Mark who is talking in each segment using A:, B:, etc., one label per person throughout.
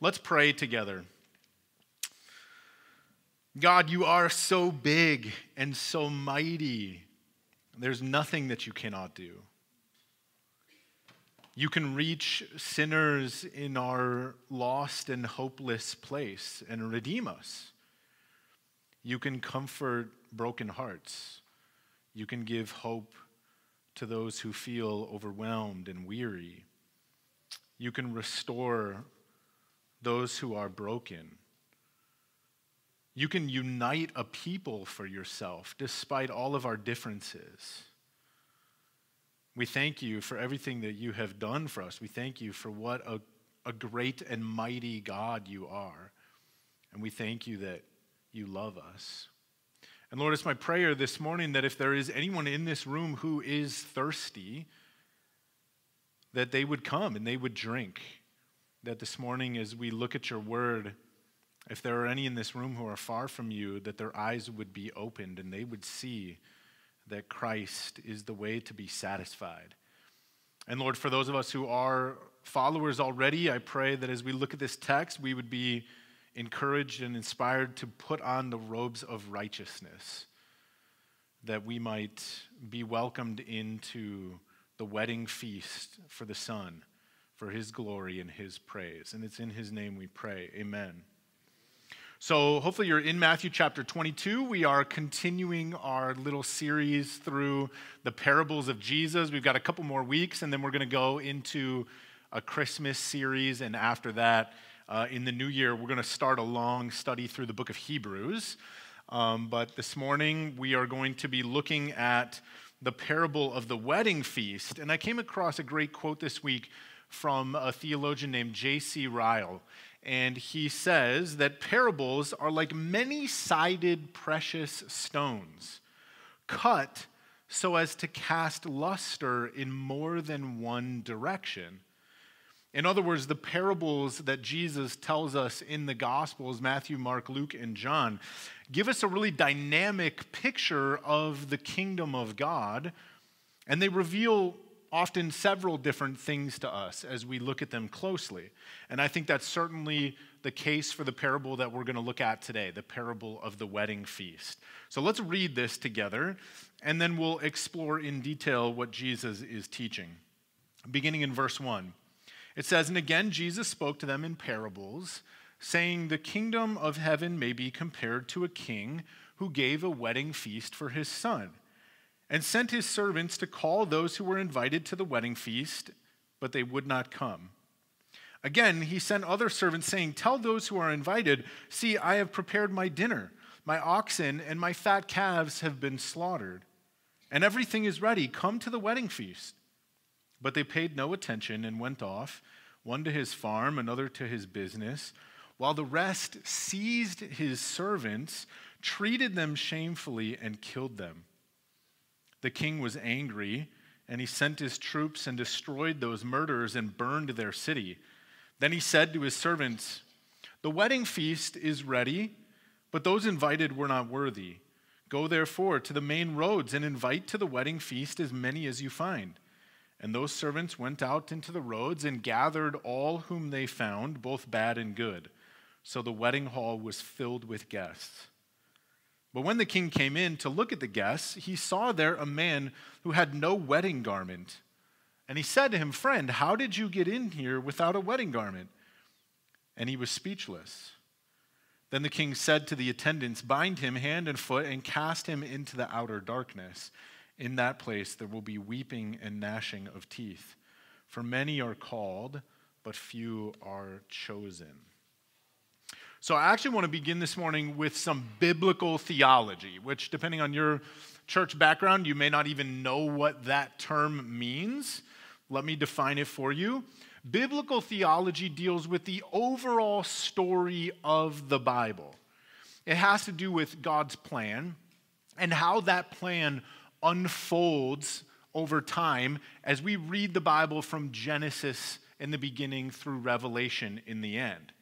A: Let's pray together. God, you are so big and so mighty. There's nothing that you cannot do. You can reach sinners in our lost and hopeless place and redeem us. You can comfort broken hearts. You can give hope to those who feel overwhelmed and weary. You can restore those who are broken. You can unite a people for yourself despite all of our differences. We thank you for everything that you have done for us. We thank you for what a, a great and mighty God you are. And we thank you that you love us. And Lord, it's my prayer this morning that if there is anyone in this room who is thirsty, that they would come and they would drink. That this morning, as we look at your word, if there are any in this room who are far from you, that their eyes would be opened and they would see that Christ is the way to be satisfied. And Lord, for those of us who are followers already, I pray that as we look at this text, we would be encouraged and inspired to put on the robes of righteousness, that we might be welcomed into the wedding feast for the Son, for his glory and his praise. And it's in his name we pray. Amen. So, hopefully, you're in Matthew chapter 22. We are continuing our little series through the parables of Jesus. We've got a couple more weeks, and then we're going to go into a Christmas series. And after that, uh, in the new year, we're going to start a long study through the book of Hebrews. Um, but this morning, we are going to be looking at the parable of the wedding feast. And I came across a great quote this week from a theologian named J.C. Ryle. And he says that parables are like many sided precious stones, cut so as to cast luster in more than one direction. In other words, the parables that Jesus tells us in the Gospels, Matthew, Mark, Luke, and John, give us a really dynamic picture of the kingdom of God, and they reveal often several different things to us as we look at them closely. And I think that's certainly the case for the parable that we're going to look at today, the parable of the wedding feast. So let's read this together, and then we'll explore in detail what Jesus is teaching. Beginning in verse 1, it says, And again, Jesus spoke to them in parables, saying, The kingdom of heaven may be compared to a king who gave a wedding feast for his son and sent his servants to call those who were invited to the wedding feast, but they would not come. Again, he sent other servants, saying, Tell those who are invited, See, I have prepared my dinner. My oxen and my fat calves have been slaughtered, and everything is ready. Come to the wedding feast. But they paid no attention and went off, one to his farm, another to his business, while the rest seized his servants, treated them shamefully, and killed them. The king was angry, and he sent his troops and destroyed those murderers and burned their city. Then he said to his servants, The wedding feast is ready, but those invited were not worthy. Go therefore to the main roads and invite to the wedding feast as many as you find. And those servants went out into the roads and gathered all whom they found, both bad and good. So the wedding hall was filled with guests. But when the king came in to look at the guests, he saw there a man who had no wedding garment. And he said to him, Friend, how did you get in here without a wedding garment? And he was speechless. Then the king said to the attendants, Bind him hand and foot and cast him into the outer darkness. In that place there will be weeping and gnashing of teeth. For many are called, but few are chosen. So I actually want to begin this morning with some biblical theology, which, depending on your church background, you may not even know what that term means. Let me define it for you. Biblical theology deals with the overall story of the Bible. It has to do with God's plan and how that plan unfolds over time as we read the Bible from Genesis in the beginning through Revelation in the end.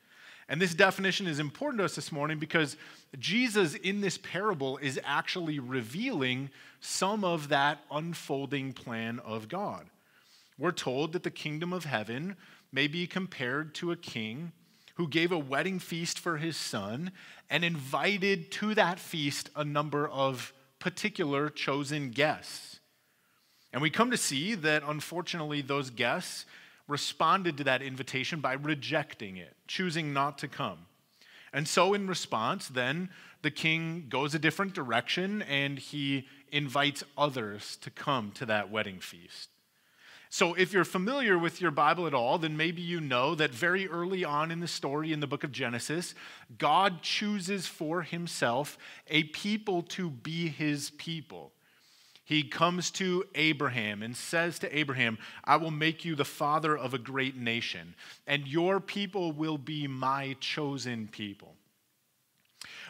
A: And this definition is important to us this morning because Jesus in this parable is actually revealing some of that unfolding plan of God. We're told that the kingdom of heaven may be compared to a king who gave a wedding feast for his son and invited to that feast a number of particular chosen guests. And we come to see that unfortunately, those guests responded to that invitation by rejecting it, choosing not to come. And so, in response, then the king goes a different direction and he invites others to come to that wedding feast. So, if you're familiar with your Bible at all, then maybe you know that very early on in the story in the book of Genesis, God chooses for himself a people to be his people. He comes to Abraham and says to Abraham, I will make you the father of a great nation, and your people will be my chosen people.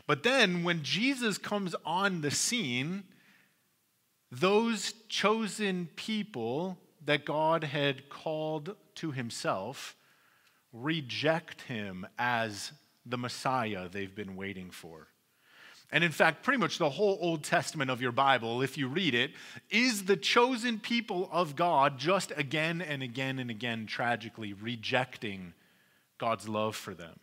A: But then, when Jesus comes on the scene, those chosen people that God had called to himself reject him as the Messiah they've been waiting for. And in fact, pretty much the whole Old Testament of your Bible, if you read it, is the chosen people of God just again and again and again tragically rejecting God's love for them.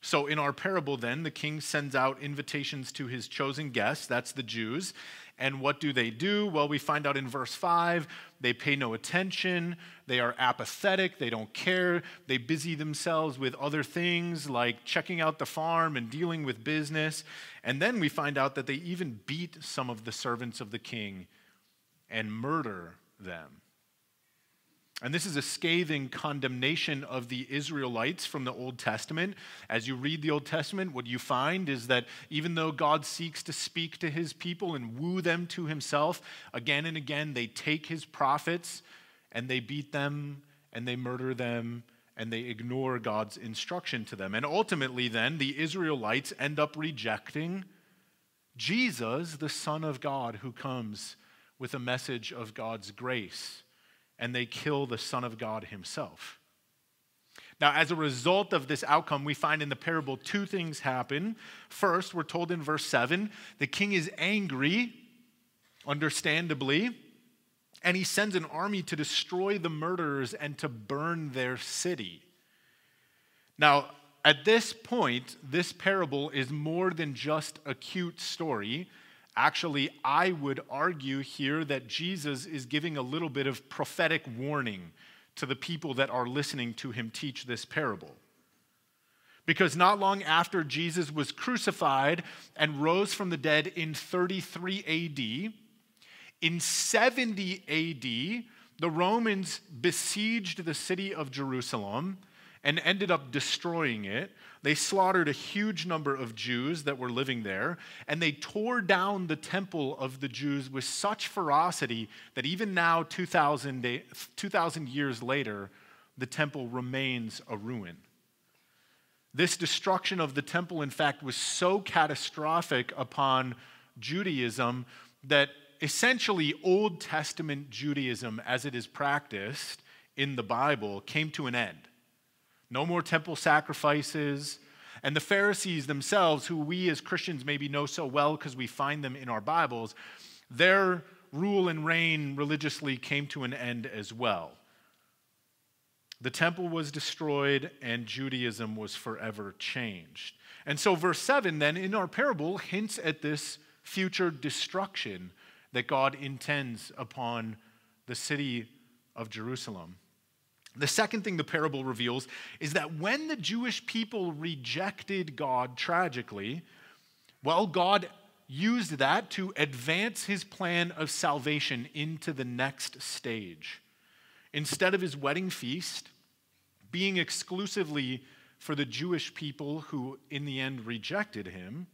A: So, in our parable, then, the king sends out invitations to his chosen guests, that's the Jews. And what do they do? Well, we find out in verse 5 they pay no attention, they are apathetic, they don't care, they busy themselves with other things like checking out the farm and dealing with business. And then we find out that they even beat some of the servants of the king and murder them. And this is a scathing condemnation of the Israelites from the Old Testament. As you read the Old Testament, what you find is that even though God seeks to speak to his people and woo them to himself, again and again they take his prophets and they beat them and they murder them and they ignore God's instruction to them. And ultimately, then, the Israelites end up rejecting Jesus, the Son of God, who comes with a message of God's grace and they kill the Son of God himself. Now, as a result of this outcome, we find in the parable two things happen. First, we're told in verse 7 the king is angry, understandably, and he sends an army to destroy the murderers and to burn their city. Now, at this point, this parable is more than just a cute story. Actually, I would argue here that Jesus is giving a little bit of prophetic warning to the people that are listening to him teach this parable. Because not long after Jesus was crucified and rose from the dead in 33 AD, in 70 AD, the Romans besieged the city of Jerusalem and ended up destroying it. They slaughtered a huge number of Jews that were living there, and they tore down the temple of the Jews with such ferocity that even now, 2,000, 2,000 years later, the temple remains a ruin. This destruction of the temple, in fact, was so catastrophic upon Judaism that essentially Old Testament Judaism, as it is practiced in the Bible, came to an end. No more temple sacrifices. And the Pharisees themselves, who we as Christians maybe know so well because we find them in our Bibles, their rule and reign religiously came to an end as well. The temple was destroyed and Judaism was forever changed. And so, verse 7 then in our parable hints at this future destruction that God intends upon the city of Jerusalem. The second thing the parable reveals is that when the Jewish people rejected God tragically, well, God used that to advance his plan of salvation into the next stage. Instead of his wedding feast being exclusively for the Jewish people who, in the end, rejected him,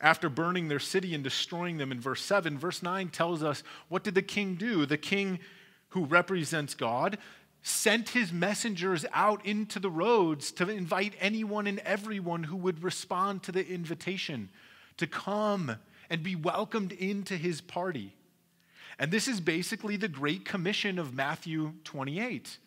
A: after burning their city and destroying them in verse 7, verse 9 tells us what did the king do? The king who represents God sent his messengers out into the roads to invite anyone and everyone who would respond to the invitation to come and be welcomed into his party. And this is basically the Great Commission of Matthew 28.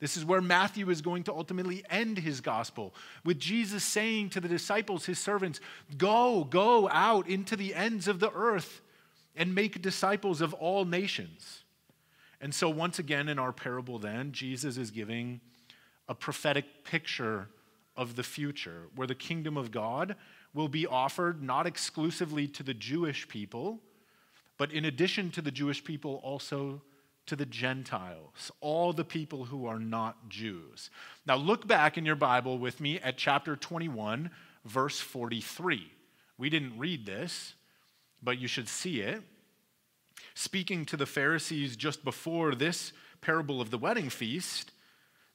A: This is where Matthew is going to ultimately end his gospel, with Jesus saying to the disciples, his servants, Go, go out into the ends of the earth and make disciples of all nations. And so, once again, in our parable, then, Jesus is giving a prophetic picture of the future, where the kingdom of God will be offered not exclusively to the Jewish people, but in addition to the Jewish people, also to the Gentiles, all the people who are not Jews. Now, look back in your Bible with me at chapter 21, verse 43. We didn't read this, but you should see it. Speaking to the Pharisees just before this parable of the wedding feast,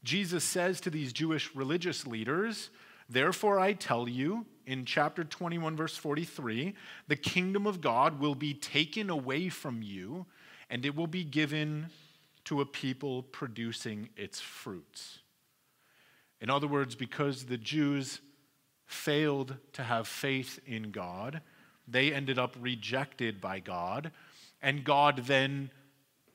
A: Jesus says to these Jewish religious leaders, Therefore I tell you, in chapter 21, verse 43, the kingdom of God will be taken away from you, and it will be given to a people producing its fruits. In other words, because the Jews failed to have faith in God, they ended up rejected by God, and God then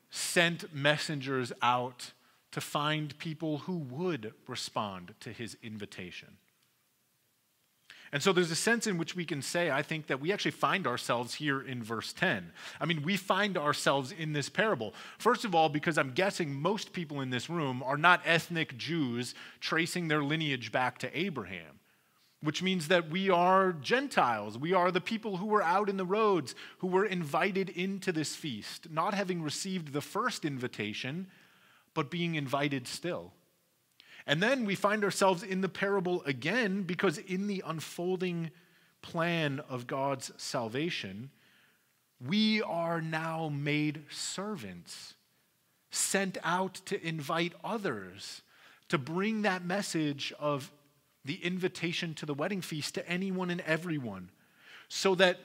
A: sent messengers out to find people who would respond to his invitation. And so there's a sense in which we can say, I think, that we actually find ourselves here in verse 10. I mean, we find ourselves in this parable. First of all, because I'm guessing most people in this room are not ethnic Jews tracing their lineage back to Abraham which means that we are Gentiles. We are the people who were out in the roads, who were invited into this feast, not having received the first invitation, but being invited still. And then we find ourselves in the parable again because in the unfolding plan of God's salvation, we are now made servants, sent out to invite others, to bring that message of the invitation to the wedding feast to anyone and everyone, so that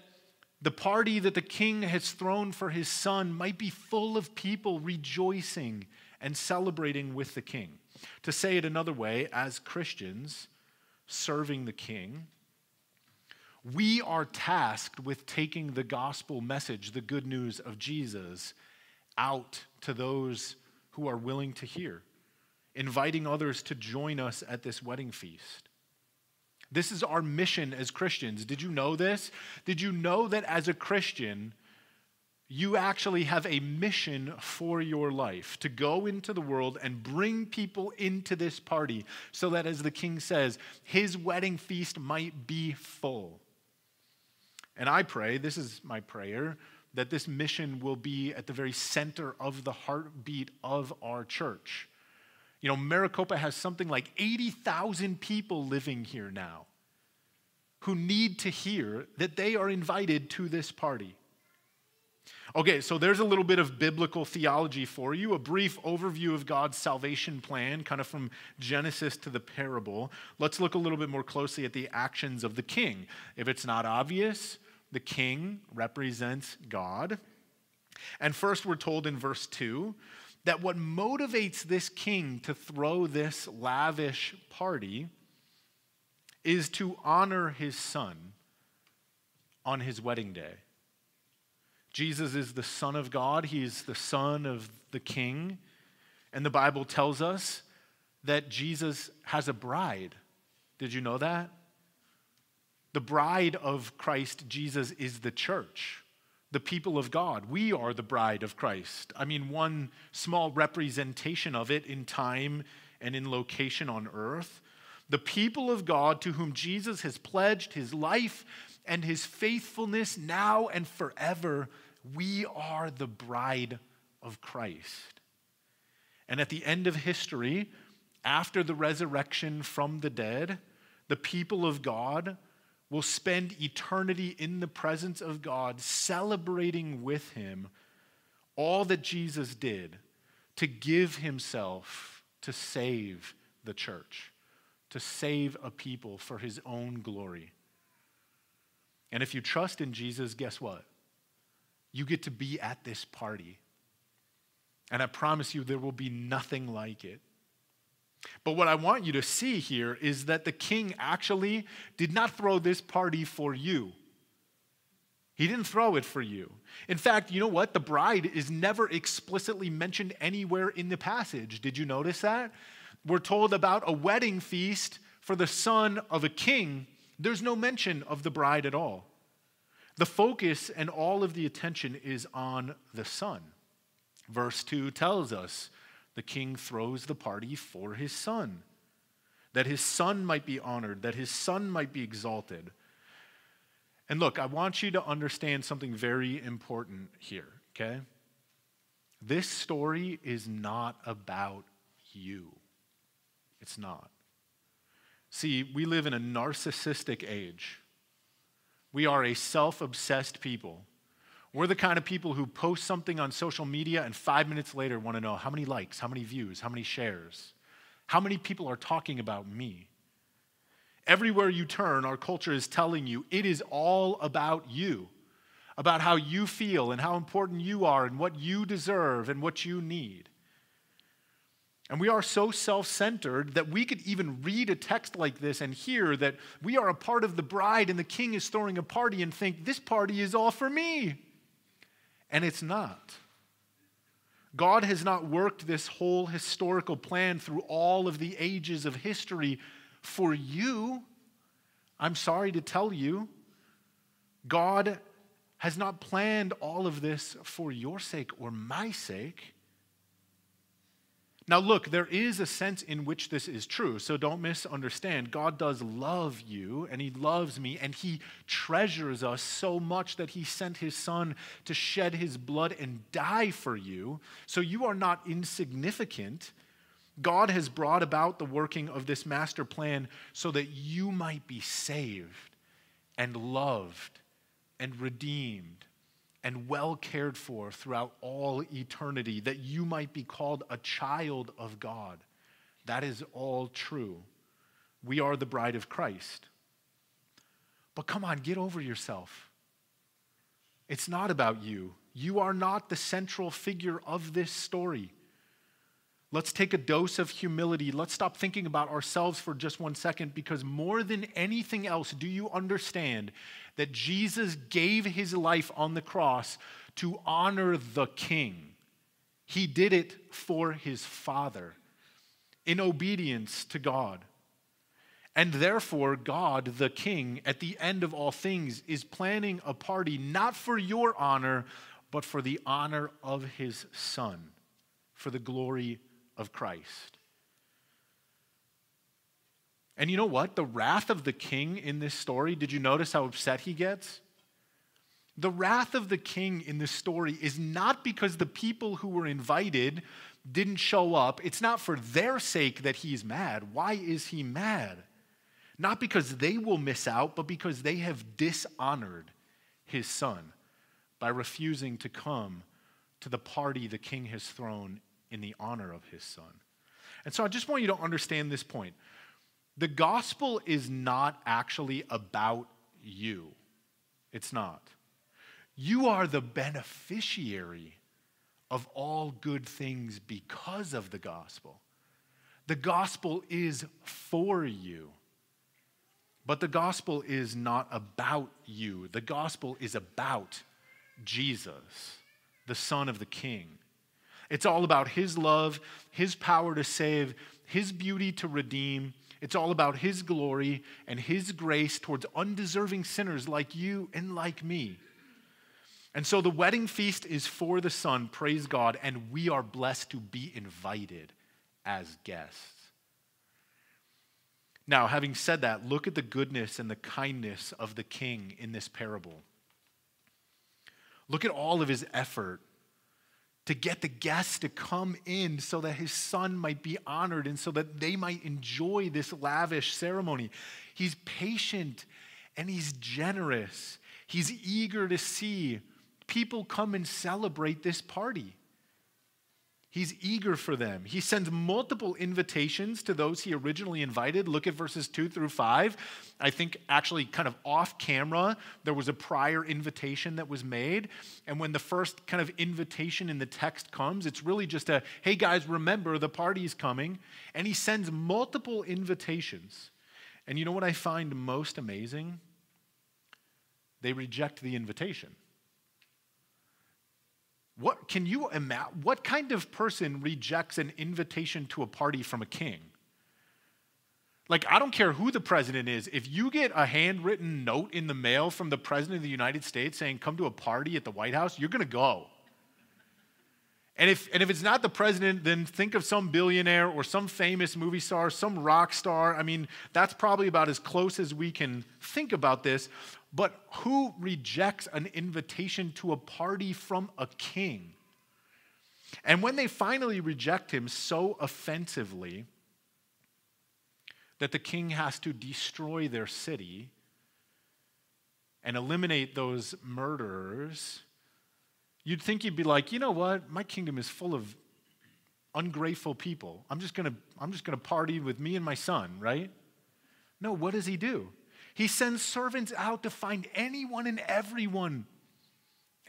A: the party that the king has thrown for his son might be full of people rejoicing and celebrating with the king. To say it another way, as Christians serving the king, we are tasked with taking the gospel message, the good news of Jesus, out to those who are willing to hear, inviting others to join us at this wedding feast. This is our mission as Christians. Did you know this? Did you know that as a Christian, you actually have a mission for your life to go into the world and bring people into this party so that, as the king says, his wedding feast might be full. And I pray, this is my prayer, that this mission will be at the very center of the heartbeat of our church. You know, Maricopa has something like 80,000 people living here now who need to hear that they are invited to this party. Okay, so there's a little bit of biblical theology for you, a brief overview of God's salvation plan, kind of from Genesis to the parable. Let's look a little bit more closely at the actions of the king. If it's not obvious, the king represents God. And first, we're told in verse 2 that what motivates this king to throw this lavish party is to honor his son on his wedding day. Jesus is the Son of God, He is the Son of the King. And the Bible tells us that Jesus has a bride. Did you know that? The bride of Christ Jesus is the church, the people of God. We are the bride of Christ. I mean, one small representation of it in time and in location on earth. The people of God to whom Jesus has pledged his life and his faithfulness now and forever. We are the bride of Christ. And at the end of history, after the resurrection from the dead, the people of God will spend eternity in the presence of God, celebrating with Him all that Jesus did to give Himself to save the church, to save a people for His own glory. And if you trust in Jesus, guess what? You get to be at this party. And I promise you, there will be nothing like it. But what I want you to see here is that the king actually did not throw this party for you. He didn't throw it for you. In fact, you know what? The bride is never explicitly mentioned anywhere in the passage. Did you notice that? We're told about a wedding feast for the son of a king. There's no mention of the bride at all. The focus and all of the attention is on the son. Verse 2 tells us the king throws the party for his son. that his son might be honored, that his son might be exalted. And look, I want you to understand something very important here, okay? This story is not about you. It's not. See, we live in a narcissistic age. We are a self obsessed people. We're the kind of people who post something on social media and five minutes later want to know how many likes, how many views, how many shares, how many people are talking about me. Everywhere you turn, our culture is telling you it is all about you, about how you feel and how important you are and what you deserve and what you need. And we are so self centered that we could even read a text like this and hear that we are a part of the bride and the king is throwing a party and think, this party is all for me. And it's not. God has not worked this whole historical plan through all of the ages of history for you. I'm sorry to tell you, God has not planned all of this for your sake or my sake. Now, look, there is a sense in which this is true, so don't misunderstand. God does love you, and He loves me, and He treasures us so much that He sent His Son to shed His blood and die for you. So you are not insignificant. God has brought about the working of this master plan so that you might be saved and loved and redeemed and well cared for throughout all eternity, that you might be called a child of God. That is all true. We are the bride of Christ. But come on, get over yourself. It's not about you. You are not the central figure of this story. Let's take a dose of humility. Let's stop thinking about ourselves for just one second because more than anything else, do you understand that Jesus gave his life on the cross to honor the king? He did it for his Father in obedience to God. And therefore, God, the King, at the end of all things, is planning a party not for your honor, but for the honor of his Son, for the glory of Christ. And you know what? The wrath of the king in this story, did you notice how upset he gets? The wrath of the king in this story is not because the people who were invited didn't show up. It's not for their sake that he's mad. Why is he mad? Not because they will miss out, but because they have dishonored his son by refusing to come to the party the king has thrown in the honor of his son. And so I just want you to understand this point. The gospel is not actually about you, it's not. You are the beneficiary of all good things because of the gospel. The gospel is for you. But the gospel is not about you. The gospel is about Jesus, the Son of the King. It's all about His love, His power to save, His beauty to redeem. It's all about His glory and His grace towards undeserving sinners like you and like me. And so the wedding feast is for the Son, praise God, and we are blessed to be invited as guests. Now, having said that, look at the goodness and the kindness of the king in this parable. Look at all of his effort to get the guests to come in so that his son might be honored and so that they might enjoy this lavish ceremony. He's patient and he's generous. He's eager to see people come and celebrate this party. He's eager for them. He sends multiple invitations to those he originally invited. Look at verses 2 through 5. I think actually, kind of off camera, there was a prior invitation that was made. And when the first kind of invitation in the text comes, it's really just a hey guys, remember the party's coming. And he sends multiple invitations. And you know what I find most amazing? They reject the invitation. What can you imagine? What kind of person rejects an invitation to a party from a king? Like, I don't care who the president is. If you get a handwritten note in the mail from the president of the United States saying, come to a party at the White House, you're going to go. And if, and if it's not the president, then think of some billionaire or some famous movie star, some rock star. I mean, that's probably about as close as we can think about this. But who rejects an invitation to a party from a king? And when they finally reject him so offensively that the king has to destroy their city and eliminate those murderers, You'd think you'd be like, you know what? My kingdom is full of ungrateful people. I'm just gonna, I'm just gonna party with me and my son, right? No, what does he do? He sends servants out to find anyone and everyone,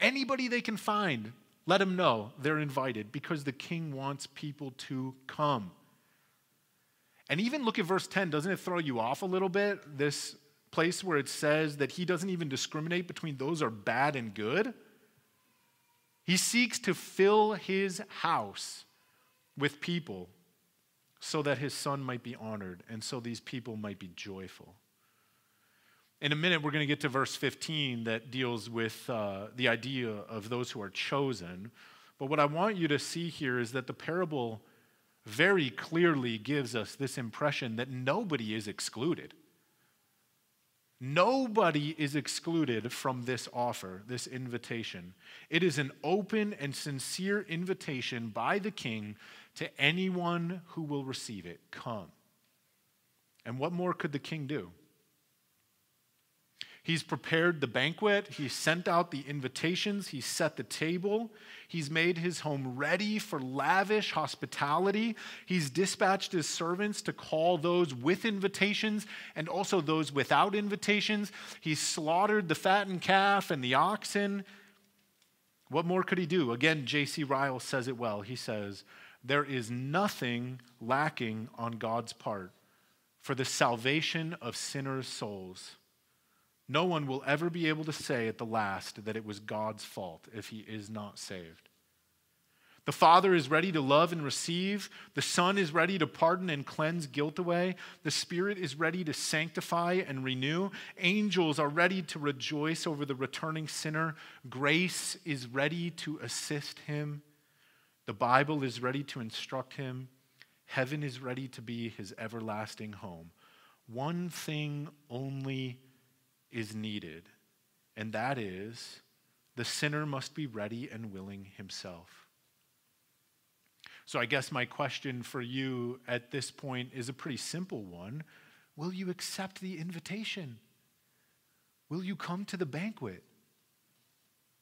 A: anybody they can find. Let them know they're invited because the king wants people to come. And even look at verse 10. Doesn't it throw you off a little bit? This place where it says that he doesn't even discriminate between those are bad and good. He seeks to fill his house with people so that his son might be honored and so these people might be joyful. In a minute, we're going to get to verse 15 that deals with uh, the idea of those who are chosen. But what I want you to see here is that the parable very clearly gives us this impression that nobody is excluded. Nobody is excluded from this offer, this invitation. It is an open and sincere invitation by the king to anyone who will receive it. Come. And what more could the king do? He's prepared the banquet. he sent out the invitations. he set the table. He's made his home ready for lavish hospitality. He's dispatched his servants to call those with invitations and also those without invitations. He's slaughtered the fattened calf and the oxen. What more could he do? Again, J.C. Ryle says it well. He says, There is nothing lacking on God's part for the salvation of sinners' souls. No one will ever be able to say at the last that it was God's fault if he is not saved. The Father is ready to love and receive. The Son is ready to pardon and cleanse guilt away. The Spirit is ready to sanctify and renew. Angels are ready to rejoice over the returning sinner. Grace is ready to assist him. The Bible is ready to instruct him. Heaven is ready to be his everlasting home. One thing only is needed, and that is the sinner must be ready and willing himself. So, I guess my question for you at this point is a pretty simple one Will you accept the invitation? Will you come to the banquet?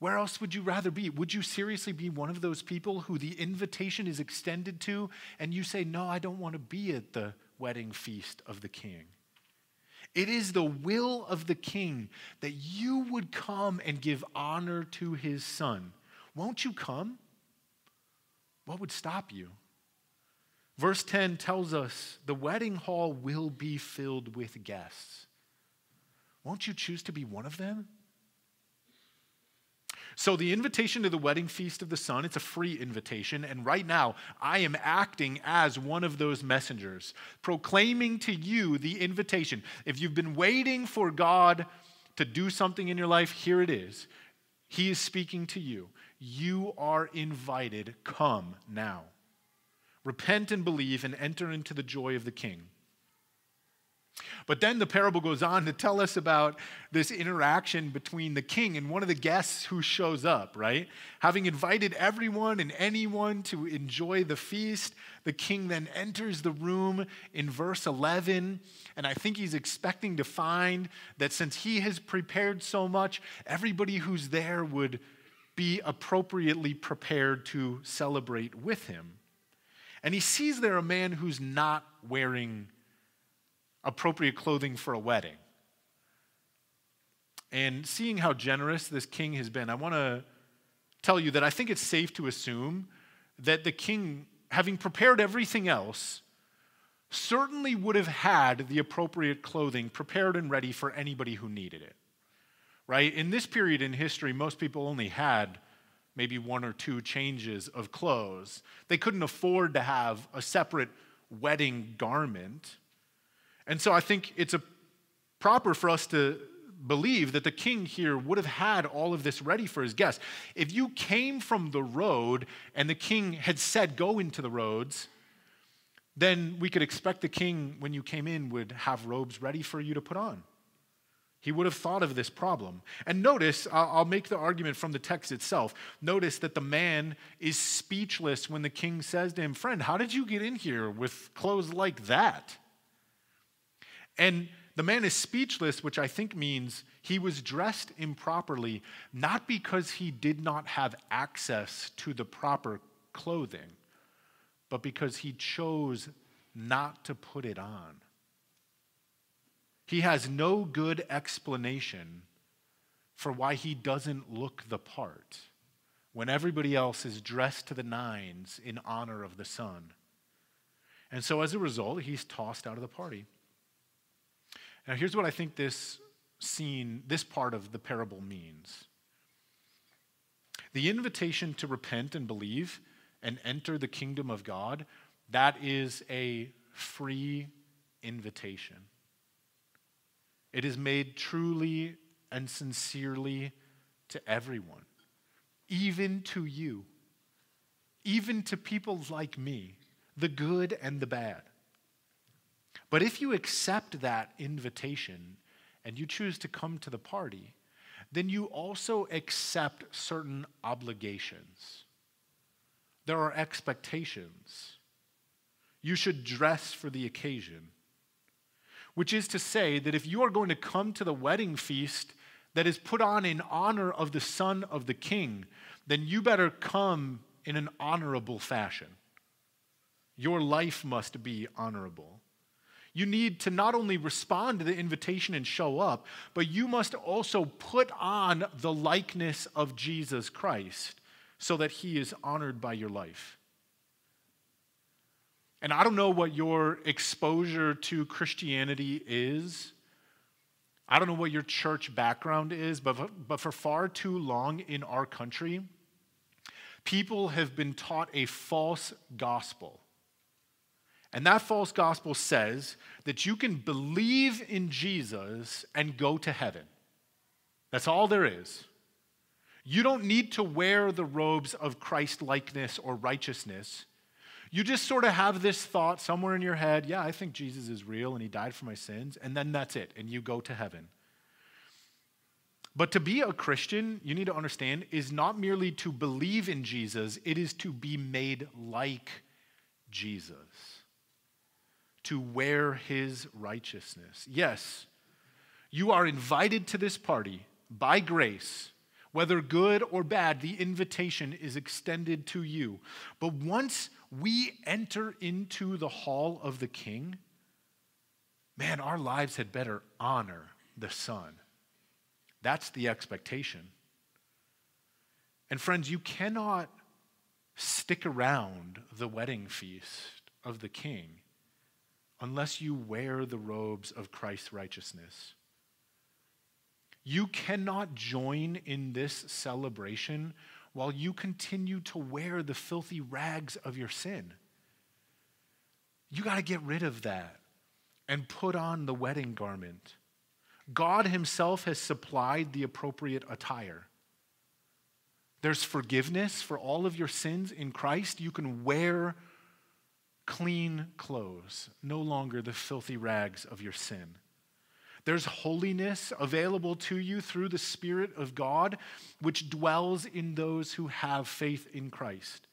A: Where else would you rather be? Would you seriously be one of those people who the invitation is extended to and you say, No, I don't want to be at the wedding feast of the king? It is the will of the king that you would come and give honor to his son. Won't you come? What would stop you? Verse 10 tells us the wedding hall will be filled with guests. Won't you choose to be one of them? So, the invitation to the wedding feast of the Son, it's a free invitation. And right now, I am acting as one of those messengers, proclaiming to you the invitation. If you've been waiting for God to do something in your life, here it is. He is speaking to you. You are invited. Come now. Repent and believe and enter into the joy of the King. But then the parable goes on to tell us about this interaction between the king and one of the guests who shows up, right? Having invited everyone and anyone to enjoy the feast, the king then enters the room in verse 11. And I think he's expecting to find that since he has prepared so much, everybody who's there would be appropriately prepared to celebrate with him. And he sees there a man who's not wearing appropriate clothing for a wedding. And seeing how generous this king has been, I want to tell you that I think it's safe to assume that the king, having prepared everything else, certainly would have had the appropriate clothing prepared and ready for anybody who needed it. Right? In this period in history, most people only had maybe one or two changes of clothes. They couldn't afford to have a separate wedding garment. And so I think it's a proper for us to believe that the king here would have had all of this ready for his guests. If you came from the road and the king had said, Go into the roads, then we could expect the king, when you came in, would have robes ready for you to put on. He would have thought of this problem. And notice, I'll make the argument from the text itself. Notice that the man is speechless when the king says to him, Friend, how did you get in here with clothes like that? And the man is speechless, which I think means he was dressed improperly, not because he did not have access to the proper clothing, but because he chose not to put it on. He has no good explanation for why he doesn't look the part when everybody else is dressed to the nines in honor of the son. And so as a result, he's tossed out of the party. Now, here's what I think this scene, this part of the parable means the invitation to repent and believe and enter the kingdom of God, that is a free invitation. It is made truly and sincerely to everyone, even to you, even to people like me, the good and the bad. But if you accept that invitation and you choose to come to the party, then you also accept certain obligations. There are expectations. You should dress for the occasion, which is to say that if you are going to come to the wedding feast that is put on in honor of the son of the king, then you better come in an honorable fashion. Your life must be honorable. You need to not only respond to the invitation and show up, but you must also put on the likeness of Jesus Christ so that he is honored by your life. And I don't know what your exposure to Christianity is. I don't know what your church background is, but, but for far too long in our country, people have been taught a false gospel and that false gospel says that you can believe in Jesus and go to heaven. That's all there is. You don't need to wear the robes of Christ likeness or righteousness. You just sort of have this thought somewhere in your head yeah, I think Jesus is real and he died for my sins, and then that's it, and you go to heaven. But to be a Christian, you need to understand, is not merely to believe in Jesus, it is to be made like Jesus to wear his righteousness. Yes, you are invited to this party by grace. Whether good or bad, the invitation is extended to you. But once we enter into the hall of the king, man, our lives had better honor the Son. That's the expectation. And friends, you cannot stick around the wedding feast of the king unless you wear the robes of Christ's righteousness. You cannot join in this celebration while you continue to wear the filthy rags of your sin. You got to get rid of that and put on the wedding garment. God Himself has supplied the appropriate attire. There's forgiveness for all of your sins in Christ. You can wear clean clothes, no longer the filthy rags of your sin. There's holiness available to you through the Spirit of God, which dwells in those who have faith in Christ.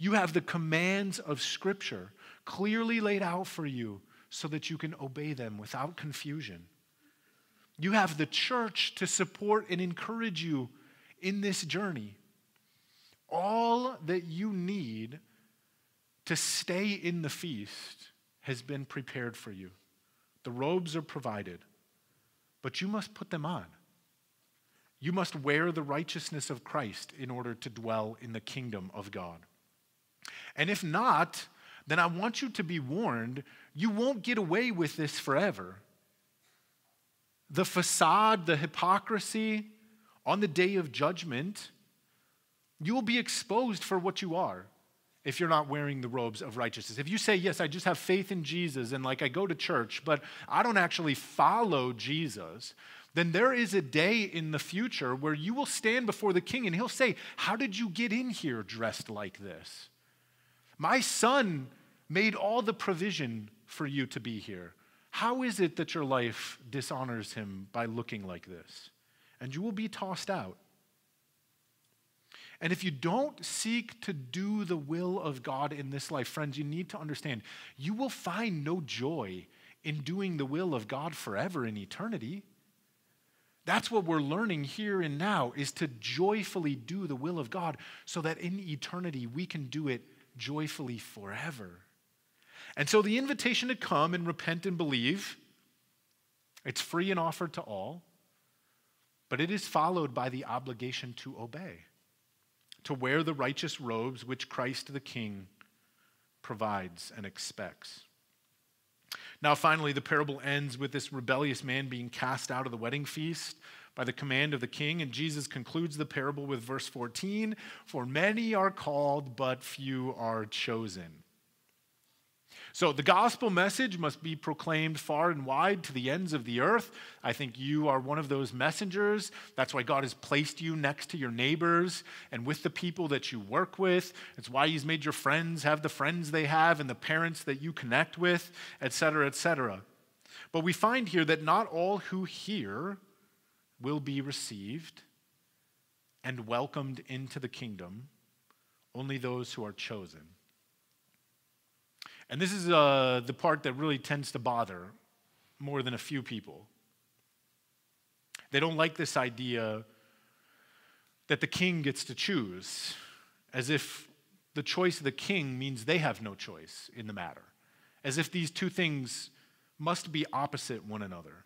A: You have the commands of Scripture clearly laid out for you so that you can obey them without confusion. You have the church to support and encourage you in this journey. All that you need to stay in the feast has been prepared for you. The robes are provided, but you must put them on. You must wear the righteousness of Christ in order to dwell in the kingdom of God. And if not, then I want you to be warned you won't get away with this forever. The facade, the hypocrisy on the day of judgment, you will be exposed for what you are if you're not wearing the robes of righteousness. If you say, Yes, I just have faith in Jesus and like I go to church, but I don't actually follow Jesus, then there is a day in the future where you will stand before the king and he'll say, How did you get in here dressed like this? My son made all the provision for you to be here. How is it that your life dishonors him by looking like this? And you will be tossed out. And if you don't seek to do the will of God in this life, friends, you need to understand you will find no joy in doing the will of God forever in eternity. That's what we're learning here and now is to joyfully do the will of God so that in eternity we can do it joyfully forever. And so the invitation to come and repent and believe, it's free and offered to all, but it is followed by the obligation to obey to wear the righteous robes which Christ the King provides and expects. Now, finally, the parable ends with this rebellious man being cast out of the wedding feast by the command of the king. And Jesus concludes the parable with verse 14 For many are called, but few are chosen. So the gospel message must be proclaimed far and wide to the ends of the earth. I think you are one of those messengers. That's why God has placed you next to your neighbors and with the people that you work with. It's why He's made your friends have the friends they have and the parents that you connect with, etc., cetera, et cetera. But we find here that not all who hear will be received and welcomed into the kingdom, only those who are chosen. And this is uh, the part that really tends to bother more than a few people. They don't like this idea that the king gets to choose, as if the choice of the king means they have no choice in the matter, as if these two things must be opposite one another.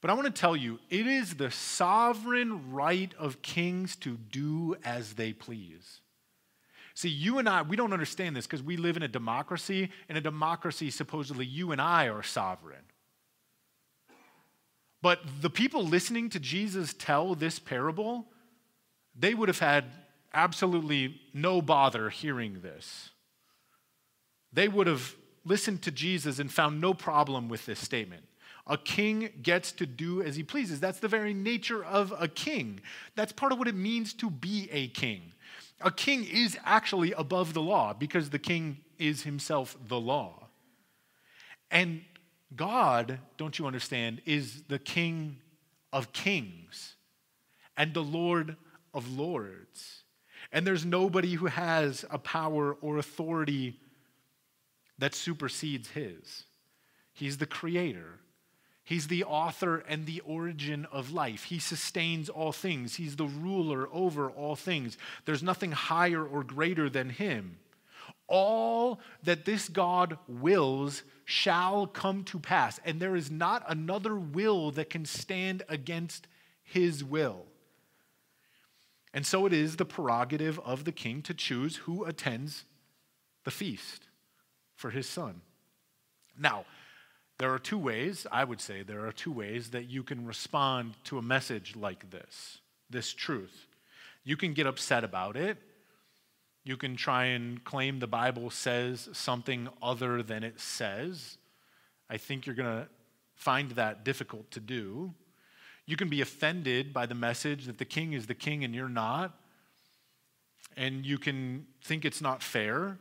A: But I want to tell you, it is the sovereign right of kings to do as they please. See, you and I, we don't understand this because we live in a democracy. In a democracy, supposedly, you and I are sovereign. But the people listening to Jesus tell this parable, they would have had absolutely no bother hearing this. They would have listened to Jesus and found no problem with this statement. A king gets to do as he pleases. That's the very nature of a king. That's part of what it means to be a king. A king is actually above the law because the king is himself the law. And God, don't you understand, is the king of kings and the Lord of lords. And there's nobody who has a power or authority that supersedes his. He's the creator. He's the author and the origin of life. He sustains all things. He's the ruler over all things. There's nothing higher or greater than him. All that this God wills shall come to pass, and there is not another will that can stand against his will. And so it is the prerogative of the king to choose who attends the feast for his son. Now, there are two ways, I would say, there are two ways that you can respond to a message like this, this truth. You can get upset about it. You can try and claim the Bible says something other than it says. I think you're going to find that difficult to do. You can be offended by the message that the king is the king and you're not. And you can think it's not fair.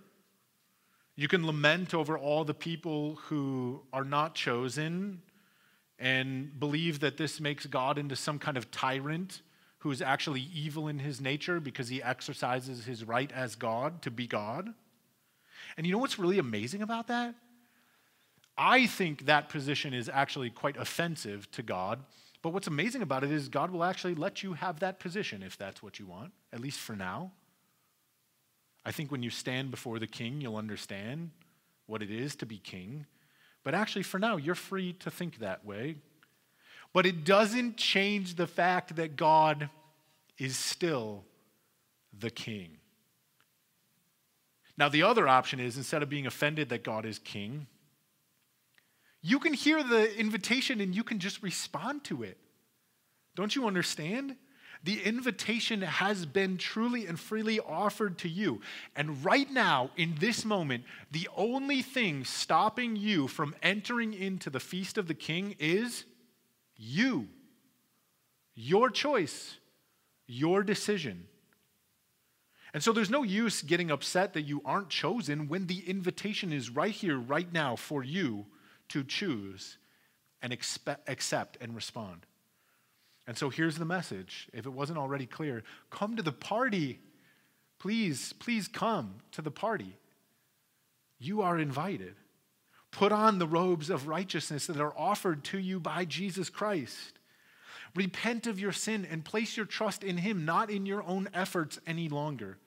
A: You can lament over all the people who are not chosen and believe that this makes God into some kind of tyrant who is actually evil in his nature because he exercises his right as God to be God. And you know what's really amazing about that? I think that position is actually quite offensive to God. But what's amazing about it is God will actually let you have that position if that's what you want, at least for now. I think when you stand before the king, you'll understand what it is to be king. But actually, for now, you're free to think that way. But it doesn't change the fact that God is still the king. Now, the other option is instead of being offended that God is king, you can hear the invitation and you can just respond to it. Don't you understand? The invitation has been truly and freely offered to you. And right now, in this moment, the only thing stopping you from entering into the feast of the king is You. Your choice. Your decision. And so there's no use getting upset that you aren't chosen when the invitation is right here, right now for you to choose and accept and respond. And so here's the message. If it wasn't already clear, come to the party. Please, please come to the party. You are invited. Put on the robes of righteousness that are offered to you by Jesus Christ. Repent of your sin and place your trust in Him, not in your own efforts any longer.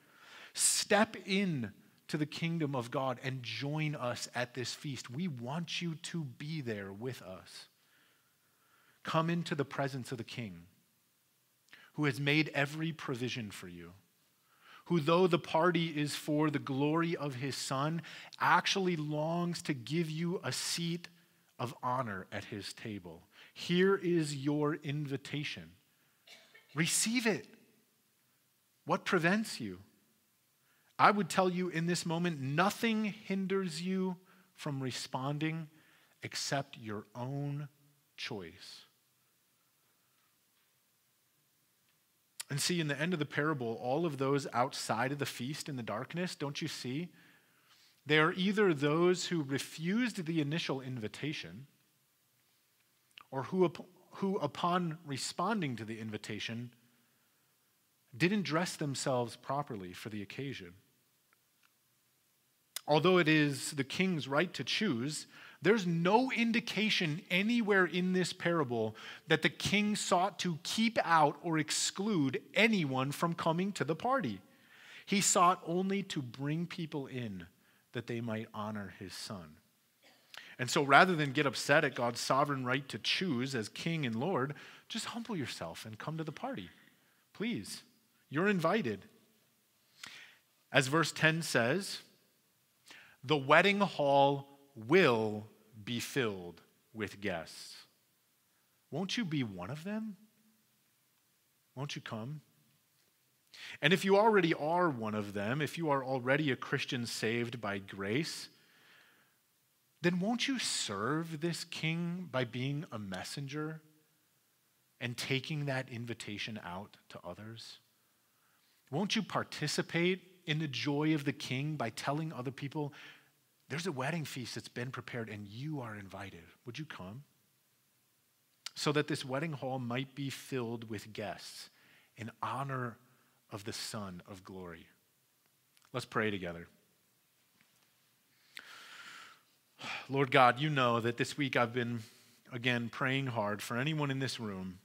A: Step in to the kingdom of God and join us at this feast. We want you to be there with us. Come into the presence of the King who has made every provision for you, who, though the party is for the glory of his Son, actually longs to give you a seat of honor at his table. Here is your invitation. Receive it. What prevents you? I would tell you in this moment nothing hinders you from responding except your own choice. And see, in the end of the parable, all of those outside of the feast in the darkness, don't you see? They are either those who refused the initial invitation or who, who upon responding to the invitation, didn't dress themselves properly for the occasion. Although it is the king's right to choose, there's no indication anywhere in this parable that the king sought to keep out or exclude anyone from coming to the party. He sought only to bring people in that they might honor his son. And so rather than get upset at God's sovereign right to choose as king and Lord, just humble yourself and come to the party. Please, you're invited. As verse 10 says, the wedding hall will be filled with guests. Won't you be one of them? Won't you come? And if you already are one of them, if you are already a Christian saved by grace, then won't you serve this king by being a messenger and taking that invitation out to others? Won't you participate in the joy of the king by telling other people, there's a wedding feast that's been prepared and you are invited. Would you come? So that this wedding hall might be filled with guests in honor of the Son of glory. Let's pray together. Lord God, you know that this week I've been, again, praying hard for anyone in this room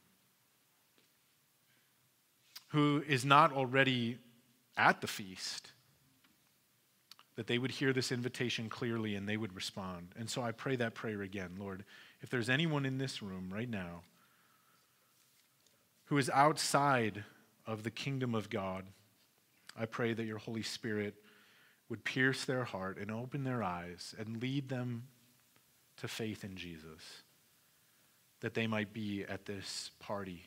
A: who is not already at the feast that they would hear this invitation clearly and they would respond. And so I pray that prayer again, Lord. If there's anyone in this room right now who is outside of the kingdom of God, I pray that your Holy Spirit would pierce their heart and open their eyes and lead them to faith in Jesus, that they might be at this party.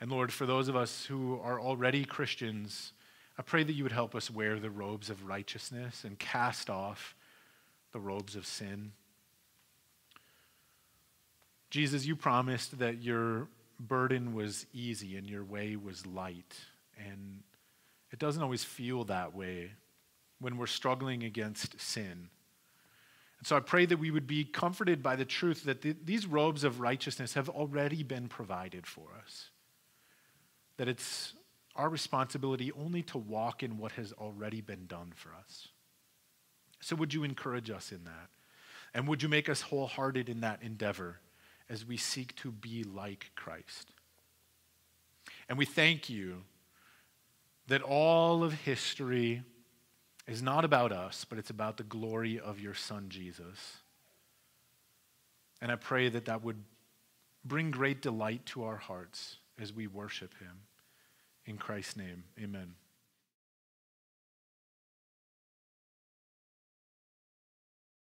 A: And Lord, for those of us who are already Christians, I pray that you would help us wear the robes of righteousness and cast off the robes of sin. Jesus, you promised that your burden was easy and your way was light. And it doesn't always feel that way when we're struggling against sin. And so I pray that we would be comforted by the truth that the, these robes of righteousness have already been provided for us. That it's our responsibility only to walk in what has already been done for us. So, would you encourage us in that? And would you make us wholehearted in that endeavor as we seek to be like Christ? And we thank you that all of history is not about us, but it's about the glory of your Son, Jesus. And I pray that that would bring great delight to our hearts as we worship him. In Christ's name, amen.